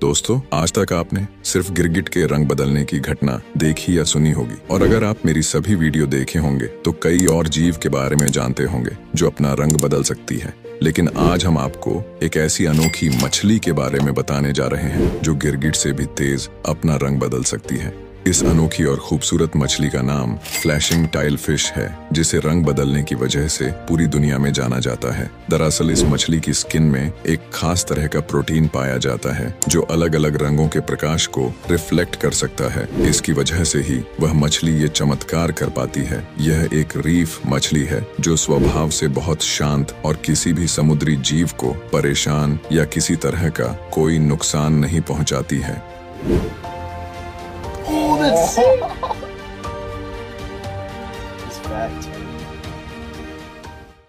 दोस्तों, आज तक आपने सिर्फ़ गिरगिट के रंग बदलने की घटना देखी या सुनी होगी। और अगर आप मेरी सभी वीडियो देखे होंगे तो कई और जीव के बारे में जानते होंगे, जो अपना रंग बदल सकती है। लेकिन आज हम आपको एक ऐसी अनोखी मछली के बारे में बताने जा रहे हैं, जो गिरगिट से भी तेज अपना रंग बदल सकती है। इस अनोखी और खूबसूरत मछली का नाम फ्लैशिंग टाइल फ़िश है, जिसे रंग बदलने की वजह से पूरी दुनिया में जाना जाता है। दरअसल इस मछली की स्किन में एक खास तरह का प्रोटीन पाया जाता है, जो अलग अलग रंगों के प्रकाश को रिफ्लेक्ट कर सकता है। इसकी वजह से ही वह मछली ये चमत्कार कर पाती है। यह एक रीफ मछली है, जो स्वभाव से बहुत शांत और किसी भी समुद्री जीव को परेशान या किसी तरह का कोई नुकसान नहीं पहुंचाती है। He's fat.